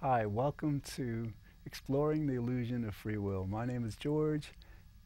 Hi, welcome to Exploring the Illusion of Free Will. My name is George,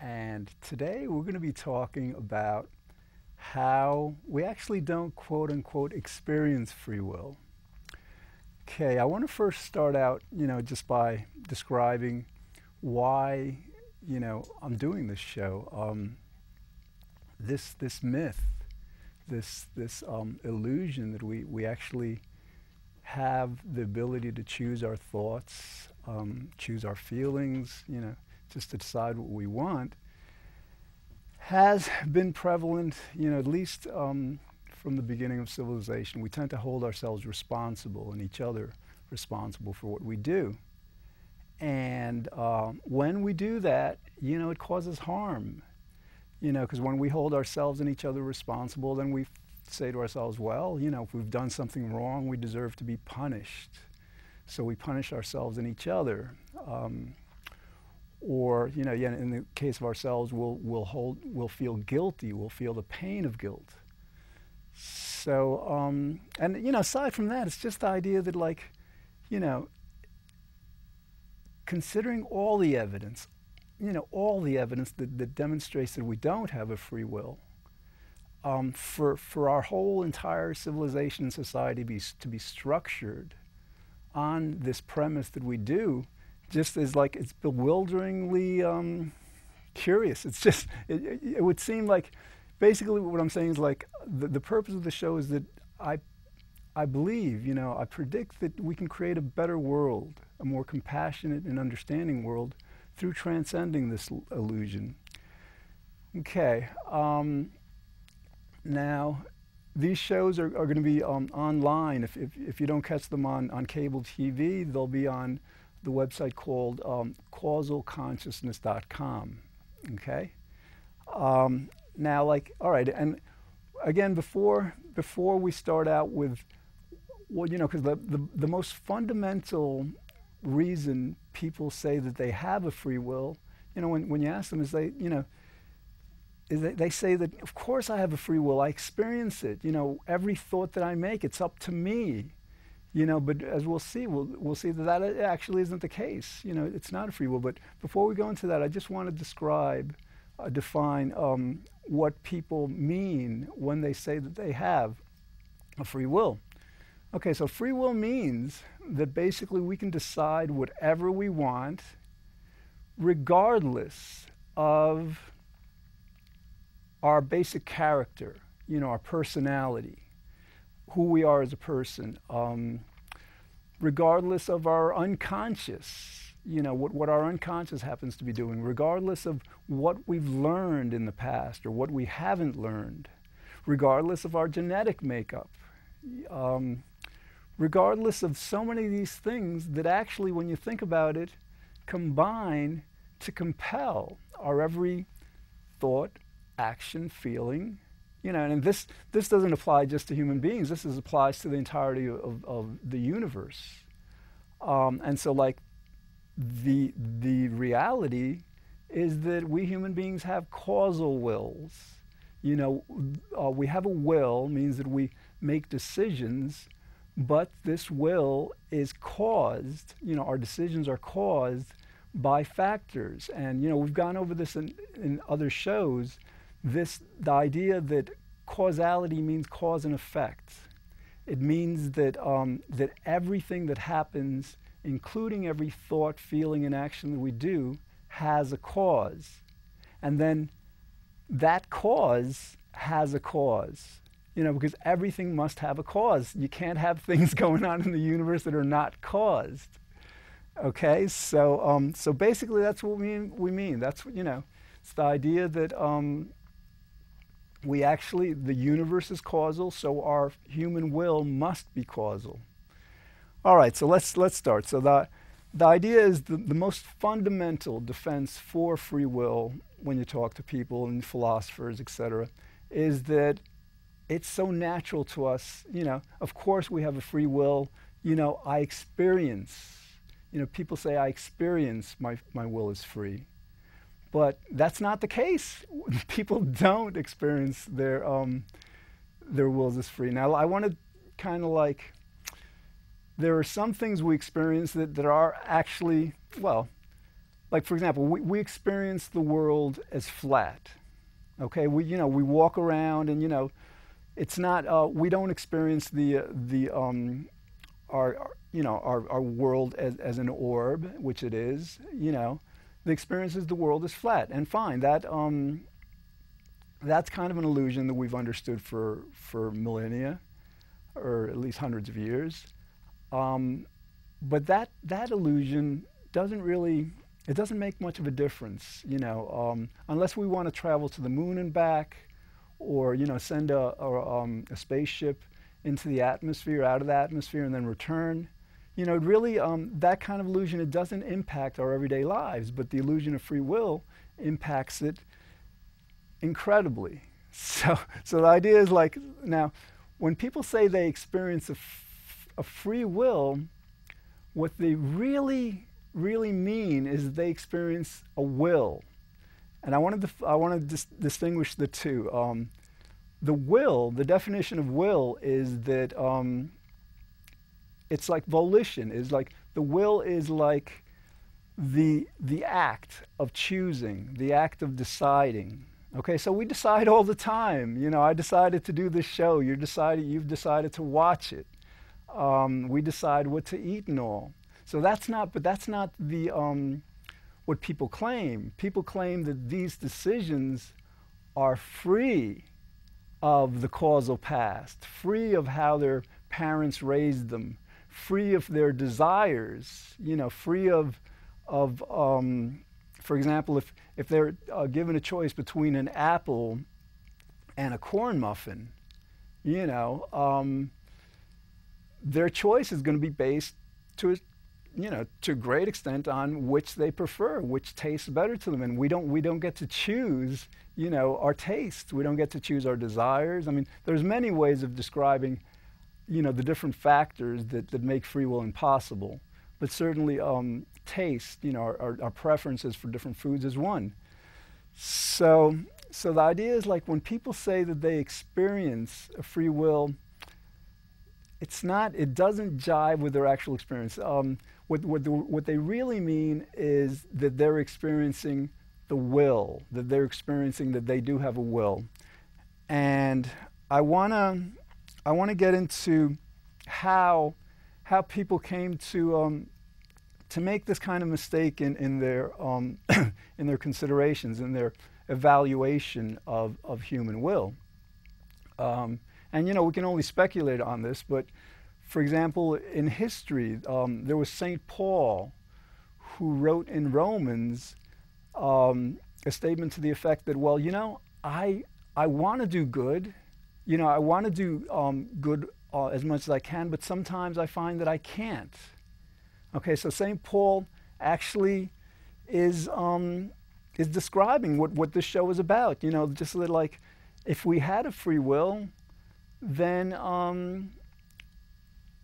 and today we're going to be talking about how we actually don't quote unquote experience free will. Okay, I want to first start out, you know, just by describing why, you know, I'm doing this show. Um, this this myth, this this um, illusion that we we actually have the ability to choose our thoughts, um, choose our feelings, you know, just to decide what we want, has been prevalent, you know, at least um, from the beginning of civilization. We tend to hold ourselves responsible and each other responsible for what we do. And uh, when we do that, you know, it causes harm. You know, because when we hold ourselves and each other responsible, then we say to ourselves, well, you know, if we've done something wrong, we deserve to be punished. So we punish ourselves and each other. Um, or, you know, yeah, in the case of ourselves, we'll, we'll, hold, we'll feel guilty, we'll feel the pain of guilt. So, um, and, you know, aside from that, it's just the idea that, like, you know, considering all the evidence, you know, all the evidence that, that demonstrates that we don't have a free will, um, for, for our whole entire civilization and society be, to be structured on this premise that we do just is like it's bewilderingly um, curious. It's just, it, it, would seem like basically what I'm saying is like the, the purpose of the show is that I, I believe, you know, I predict that we can create a better world, a more compassionate and understanding world through transcending this illusion. Okay. Um, now, these shows are, are going to be um, online. If, if, if, you don't catch them on, on cable TV, they'll be on the website called um, causalconsciousness.com. Okay? Um, now, like, all right, and again, before, before we start out with, well, you know, because the, the, the most fundamental reason people say that they have a free will, you know, when, when you ask them is they, you know, they, say that, of course, I have a free will. I experience it. You know, every thought that I make, it's up to me. You know, but as we'll see, we'll, we'll see that that actually isn't the case. You know, it's not a free will. But before we go into that, I just want to describe, uh, define um, what people mean when they say that they have a free will. Okay, so free will means that basically we can decide whatever we want, regardless of our basic character, you know, our personality, who we are as a person, um, regardless of our unconscious, you know, what, what our unconscious happens to be doing, regardless of what we've learned in the past or what we haven't learned, regardless of our genetic makeup, um, regardless of so many of these things that actually, when you think about it, combine to compel our every thought, action, feeling. You know, and this, this doesn't apply just to human beings. This is, applies to the entirety of, of the universe. Um, and so, like, the, the reality is that we human beings have causal wills. You know, uh, we have a will, means that we make decisions, but this will is caused, you know, our decisions are caused by factors. And, you know, we've gone over this in, in other shows this the idea that causality means cause and effect. It means that um, that everything that happens, including every thought, feeling, and action that we do, has a cause, and then that cause has a cause. You know, because everything must have a cause. You can't have things going on in the universe that are not caused. Okay, so um, so basically that's what we mean. We mean that's what you know. It's the idea that um, we actually, the universe is causal, so our human will must be causal. All right, so let's, let's start. So the, the idea is the, the most fundamental defense for free will when you talk to people and philosophers, etc., is that it's so natural to us. You know, of course we have a free will. You know, I experience, you know, people say I experience my, my will is free. But that's not the case. People don't experience their, um, their wills as free. Now, I want to kind of like there are some things we experience that, that are actually, well, like for example, we, we experience the world as flat. Okay, we you know we walk around and you know, it's not uh, we don't experience the uh, the um, our, our, you know our, our world as, as an orb, which it is. You know, the experience is the world is flat and fine. That um, that's kind of an illusion that we've understood for for millennia, or at least hundreds of years. Um, but that that illusion doesn't really it doesn't make much of a difference, you know, um, unless we want to travel to the moon and back, or you know, send a, a, um, a, spaceship into the atmosphere, out of the atmosphere, and then return. You know, really, um, that kind of illusion it doesn't impact our everyday lives, but the illusion of free will impacts it incredibly. So, so the idea is like now, when people say they experience a, a free will, what they really really mean is they experience a will. And I want to, I want to dis- distinguish the two. Um, the will, the definition of will is that um, it's like volition, is like the will is like the, the act of choosing, the act of deciding. Okay, so we decide all the time. You know, I decided to do this show. You decided, you've decided to watch it. Um, we decide what to eat and all. So that's not, but that's not the, um, what people claim. People claim that these decisions are free of the causal past, free of how their parents raised them, free of their desires, you know, free of, of um, for example, if, if they're uh, given a choice between an apple and a corn muffin, you know, um, their choice is going to be based to you know, to a great extent on which they prefer, which tastes better to them. And we don't, we don't get to choose, you know, our tastes. We don't get to choose our desires. I mean, there's many ways of describing, you know, the different factors that, that make free will impossible. But certainly um, taste, you know, our, our, our preferences for different foods is one. So, so the idea is like when people say that they experience a free will, it's not, it doesn't jive with their actual experience. Um, what, what, the, what they really mean is that they're experiencing the will, that they're experiencing that they do have a will. And I want to I want to get into how how people came to um, to make this kind of mistake in, in their um, in their considerations, in their evaluation of, of human will. Um, and you know, we can only speculate on this, but for example, in history, um, there was St. Paul who wrote in Romans um, a statement to the effect that, well, you know, I, I want to do good. You know, I want to do um, good uh, as much as I can, but sometimes I find that I can't. Okay, so St. Paul actually is, um, is describing what, what this show is about. You know, just like if we had a free will, then um,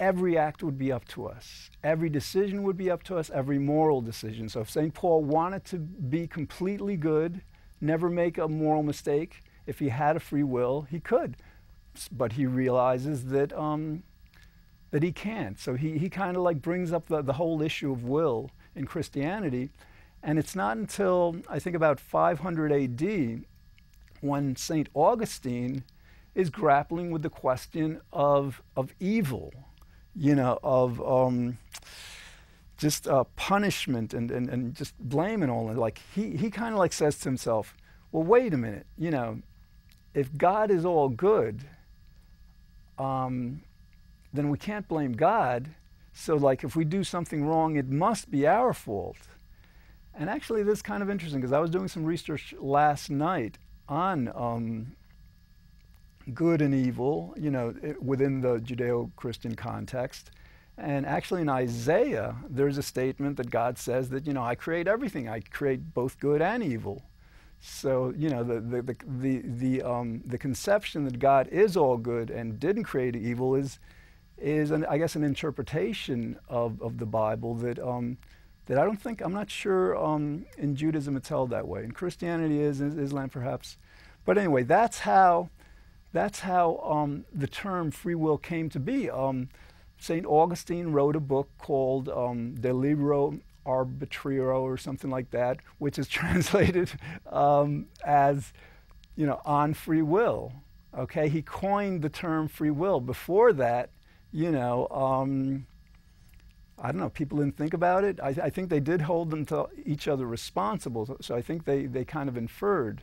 every act would be up to us. Every decision would be up to us, every moral decision. So if St. Paul wanted to be completely good, never make a moral mistake, if he had a free will, he could. But he realizes that, um, that he can't. So he, he kind of like brings up the, the whole issue of will in Christianity. And it's not until, I think, about 500 AD when St. Augustine is grappling with the question of, of evil you know, of um, just uh, punishment and, and, and just blame and all. And like he, he kind of like says to himself, well, wait a minute, you know, if God is all good, um, then we can't blame God. So like if we do something wrong, it must be our fault. And actually, this is kind of interesting because I was doing some research last night on um, good and evil, you know, within the Judeo-Christian context. And actually in Isaiah, there's a statement that God says that, you know, I create everything. I create both good and evil. So, you know, the, the, the, the, the, um, the conception that God is all good and didn't create evil is, is an, I guess, an interpretation of, of the Bible that, um, that I don't think, I'm not sure um, in Judaism it's held that way. In Christianity is, in Islam perhaps. But anyway, that's how that's how um, the term free will came to be. Um, St. Augustine wrote a book called um, De Libero Arbitrio or something like that, which is translated um, as, you know, on free will. Okay, he coined the term free will. Before that, you know, um, I don't know, people didn't think about it. I, I, think they did hold them to each other responsible. So I think they, they kind of inferred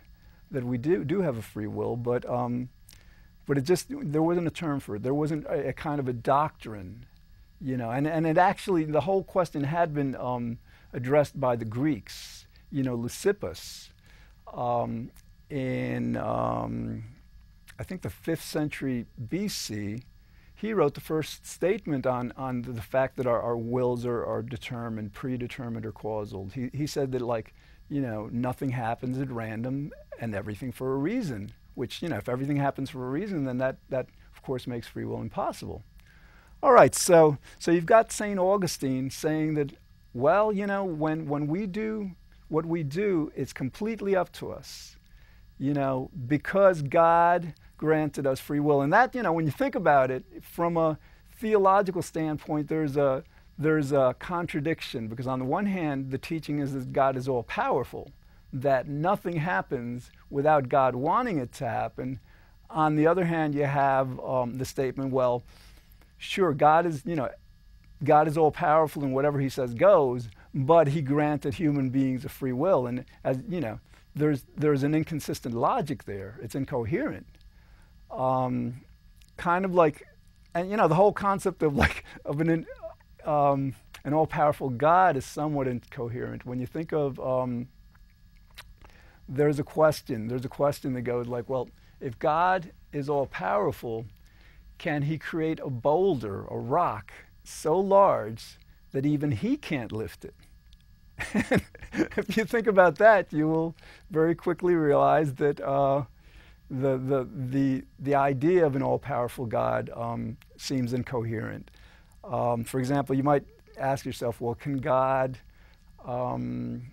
that we do, do have a free will, but, um, but it just, there wasn't a term for it. There wasn't a, a, kind of a doctrine, you know, and, and it actually, the whole question had been um, addressed by the Greeks, you know, Leucippus um, in, um, I think the fifth century BC, he wrote the first statement on, on the, the fact that our, our wills are, are determined, predetermined or causal. He, he said that like, you know, nothing happens at random and everything for a reason, which, you know, if everything happens for a reason, then that, that of course makes free will impossible. All right, so, so you've got St. Augustine saying that, well, you know, when, when we do what we do, it's completely up to us. You know, because God granted us free will. And that, you know, when you think about it from a theological standpoint, there's a, there's a contradiction because on the one hand, the teaching is that God is all powerful, that nothing happens without God wanting it to happen. On the other hand, you have um, the statement, well, sure, God is, you know, God is all powerful and whatever he says goes, but he granted human beings a free will. And as you know, there's, there's an inconsistent logic there. It's incoherent um, kind of like, and you know, the whole concept of like of an um, an all-powerful God is somewhat incoherent. When you think of um, there's a question. There's a question that goes like, well, if God is all-powerful, can He create a boulder, a rock, so large that even He can't lift it? if you think about that, you will very quickly realize that. Uh, the, the, the, the idea of an all powerful God um, seems incoherent. Um, for example, you might ask yourself, well, can God um,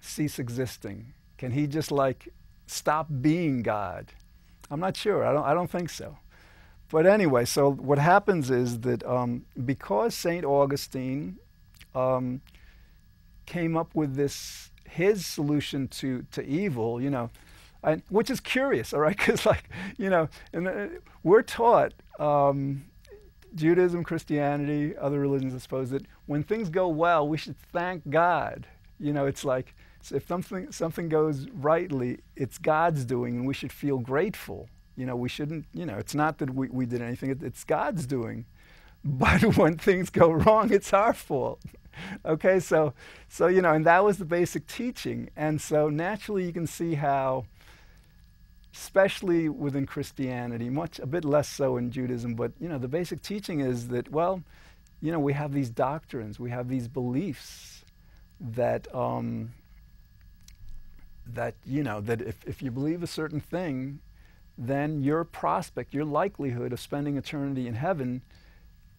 cease existing? Can he just like stop being God? I'm not sure. I don't, I don't think so. But anyway, so what happens is that um, because St. Augustine um, came up with this, his solution to, to evil, you know, and, which is curious, all right? Because, like, you know, the, we're taught, um, Judaism, Christianity, other religions, I suppose, that when things go well, we should thank God. You know, it's like so if something, something goes rightly, it's God's doing, and we should feel grateful. You know, we shouldn't, you know, it's not that we, we did anything, it, it's God's doing. But when things go wrong, it's our fault. okay, so, so, you know, and that was the basic teaching. And so naturally you can see how especially within Christianity, much a bit less so in Judaism, but you know, the basic teaching is that, well, you know, we have these doctrines, we have these beliefs that um, that you know that if, if you believe a certain thing, then your prospect, your likelihood of spending eternity in heaven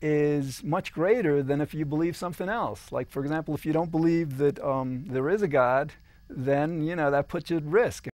is much greater than if you believe something else. Like, for example, if you don't believe that um, there is a God, then you know that puts you at risk.